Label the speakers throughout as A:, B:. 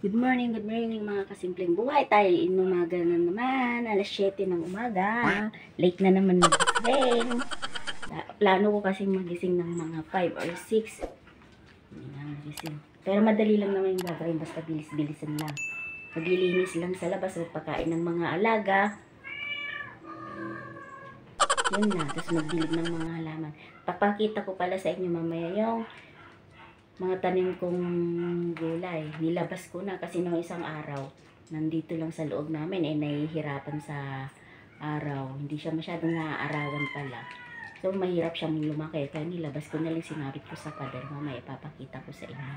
A: Good morning, good morning mga kasimpleng buhay. Tayo inumaga na naman, alas 7 ng umaga. Late na naman magising. La- Plano ko kasi magising ng mga 5 or 6. Hindi na. Pero madali lang naman yung gagawin, basta bilis-bilisan lang. Maglilinis lang sa labas at pagkain ng mga alaga. Yun na, tapos magdilig ng mga halaman. Papakita ko pala sa inyo mamaya yung mga tanim kong gulay. Nilabas ko na kasi nung isang araw, nandito lang sa loob namin, eh nahihirapan sa araw. Hindi siya masyadong naaarawan pala. So, mahirap siyang lumaki. Kaya nilabas ko na lang sinabit ko sa pader. Mamaya ipapakita ko sa inyo.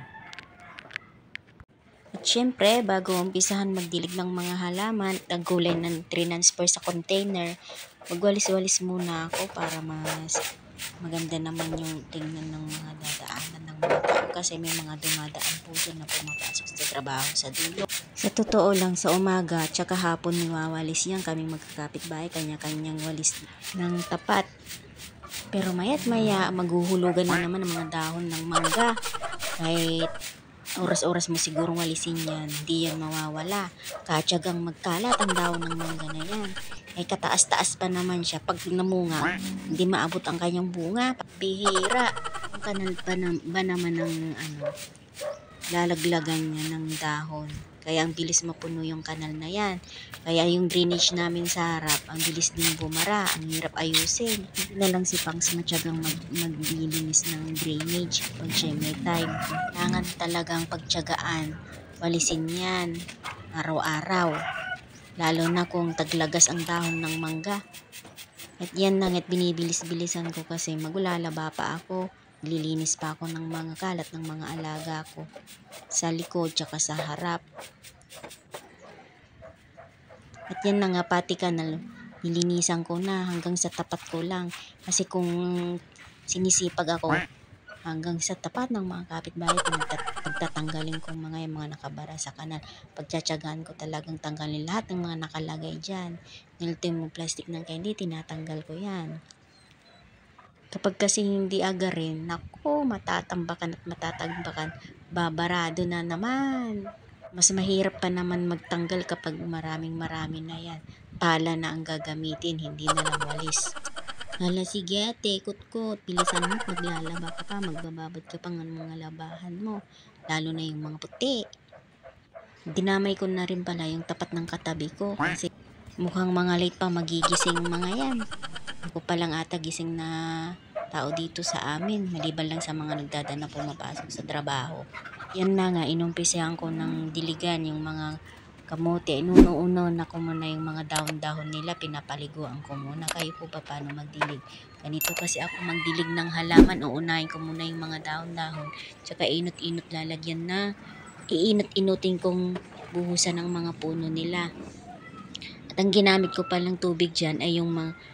A: At syempre, bago umpisahan magdilig ng mga halaman at gulay ng transfer sa container, magwalis-walis muna ako para mas maganda naman yung tingnan ng mga dadaanan ng mga tao kasi may mga dumadaan po dyan na pumapasok sa trabaho sa dulo. Sa totoo lang, sa umaga at saka hapon niwawalis yan kami magkakapit bahay, kanya-kanyang walis ng tapat. Pero mayat maya, maghuhulugan na naman ang mga dahon ng mangga. Kahit oras-oras mo siguro walisin yan, hindi yan mawawala. Katsagang magkalat ang dahon ng mangga na yan. Ay kataas-taas pa naman siya. Pag namunga, hindi maabot ang kanyang bunga. Bihira. Ang pa na, ba naman ng ano, lalaglagan niya ng dahon. Kaya ang bilis mapuno yung kanal na yan. Kaya yung drainage namin sa harap, ang bilis din bumara. Ang hirap ayusin. Hindi na lang si Pangs matyagang mag, maglilinis ng drainage pag siya may time. Kailangan talagang pagtyagaan. Walisin yan. Araw-araw. Lalo na kung taglagas ang dahon ng mangga. At yan lang at binibilis-bilisan ko kasi magulalaba pa ako. Lilinis pa ako ng mga kalat ng mga alaga ko. Sa likod tsaka sa harap. At yan na nga pati ka na nilinisan ko na hanggang sa tapat ko lang. Kasi kung sinisipag ako hanggang sa tapat ng mga kapitbahay pagtatanggalin ko mga yung mga nakabara sa kanal. Pagtsatsagaan ko talagang tanggalin lahat ng mga nakalagay dyan. Nilito yung plastic ng candy, tinatanggal ko yan. Kapag kasi hindi agarin, naku, matatambakan at matatambakan, babarado na naman. Mas mahirap pa naman magtanggal kapag maraming marami na yan. Pala na ang gagamitin, hindi na lang walis. Hala, sige ate, kot-kot. Bilisan mo, maglalaba ka pa, magbababad ka pa ng mga labahan mo. Lalo na yung mga puti. Dinamay ko na rin pala yung tapat ng katabi ko kasi mukhang mga late pa magigising mga yan. Ako pa lang ata gising na tao dito sa amin, maliban lang sa mga nagdadaan na pumapasok sa trabaho. Yan na nga, inumpisahan ko ng diligan yung mga kamote. Inuno-uno na ko muna yung mga dahon-dahon nila, pinapaliguan ko muna. Kayo po pa paano magdilig? Ganito kasi ako magdilig ng halaman, uunahin ko muna yung mga dahon-dahon. Tsaka inot-inot lalagyan na, iinot-inutin kong buhusan ng mga puno nila. At ang ginamit ko palang tubig dyan ay yung mga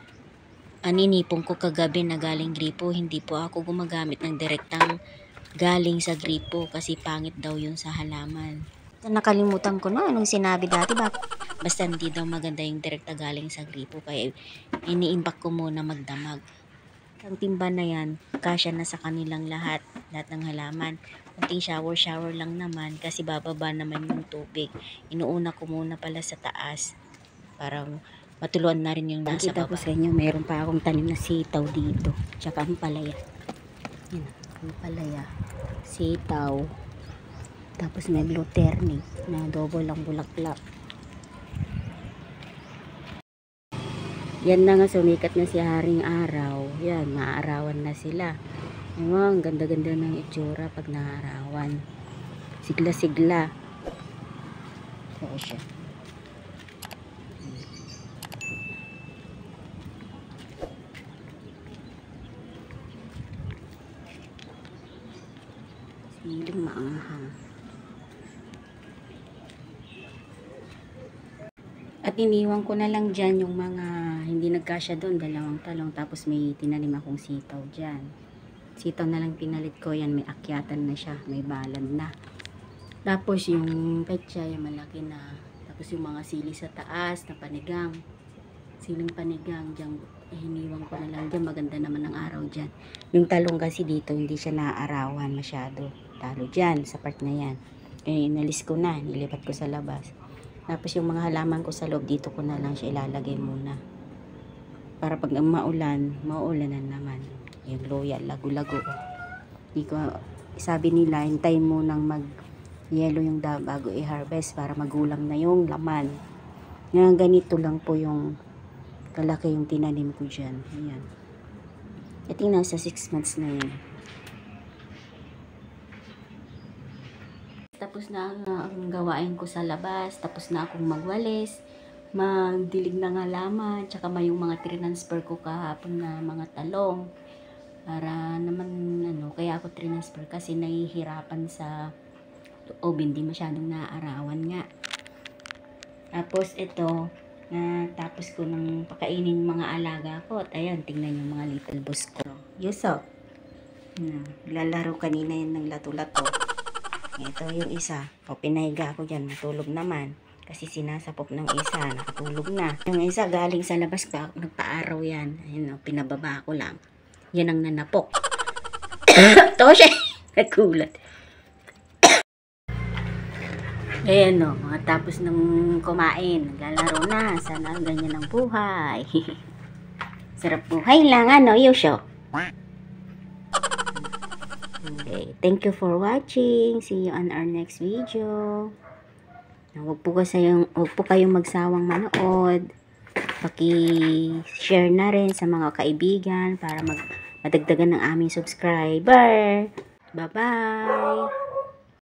A: aninipong ko kagabi na galing gripo. Hindi po ako gumagamit ng direktang galing sa gripo kasi pangit daw yun sa halaman. Nakalimutan ko na anong sinabi dati ba? Basta hindi daw maganda yung direkta galing sa gripo kaya iniimbak ko muna magdamag. Ang timba na yan, kasya na sa kanilang lahat, lahat ng halaman. Kunting shower-shower lang naman kasi bababa naman yung tubig. Inuuna ko muna pala sa taas para matuluan na rin yung nasa
B: Kita ko
A: baba.
B: sa inyo, meron pa akong tanim na sitaw dito. Tsaka ang palaya. Yan, ang palaya. Sitaw. Tapos may blue terni na double ang bulaklak. Yan na nga, sumikat na si Haring Araw. Yan, maaarawan na sila. Yung mga, ang ganda-ganda ng itsura pag naarawan. Sigla-sigla. Oo siya. Siling maanghang. At iniwan ko na lang dyan yung mga hindi nagkasya doon, dalawang talong. Tapos may tinanim akong sitaw dyan. Sitaw na lang pinalit ko yan, may akyatan na siya, may balan na. Tapos yung petsa, yung malaki na. Tapos yung mga sili sa taas na panigang. Siling panigang, dyan, eh, hiniwang ko na lang dyan. Maganda naman ang araw dyan. Yung talong kasi dito, hindi siya naaarawan masyado. Talo dyan, sa part na yan. Eh, inalis ko na. Nilipat ko sa labas. Tapos yung mga halaman ko sa loob, dito ko na lang siya ilalagay muna. Para pag maulan, maulanan naman. Yung loya, lago-lago. Ko, sabi nila, hintayin mo nang mag yellow yung da bago i-harvest para magulang na yung laman. Ngayon, ganito lang po yung kalaki yung tinanim ko dyan. Ayan. I think nasa 6 months na yun. Tapos na ang, gawain ko sa labas. Tapos na akong magwalis. Magdilig ng halaman. Tsaka may yung mga transfer ko kahapon na mga talong. Para naman, ano, kaya ako transfer kasi nahihirapan sa loob. Hindi masyadong naaarawan nga. Tapos ito, na tapos ko nang pakainin mga alaga ko. At ayan, tingnan yung mga little boss ko. Yusok. Hmm, lalaro kanina yun ng lato-lato. Ito yung isa. O, pinahiga ako dyan. Matulog naman. Kasi sinasapok ng isa. Nakatulog na. Yung isa galing sa labas ka. Nagpa-araw yan. Ayun o, pinababa ko lang. Yan ang nanapok. Toshe! Nagulat. Ayan o, mga tapos ng kumain. Naglalaro na. Sana ganyan ang buhay. Sarap buhay lang, ano, Yosho? Okay, thank you for watching. See you on our next video. Huwag po, kasayong, huwag po kayong magsawang manood. Paki-share na rin sa mga kaibigan para mag madagdagan ng aming subscriber. Bye-bye!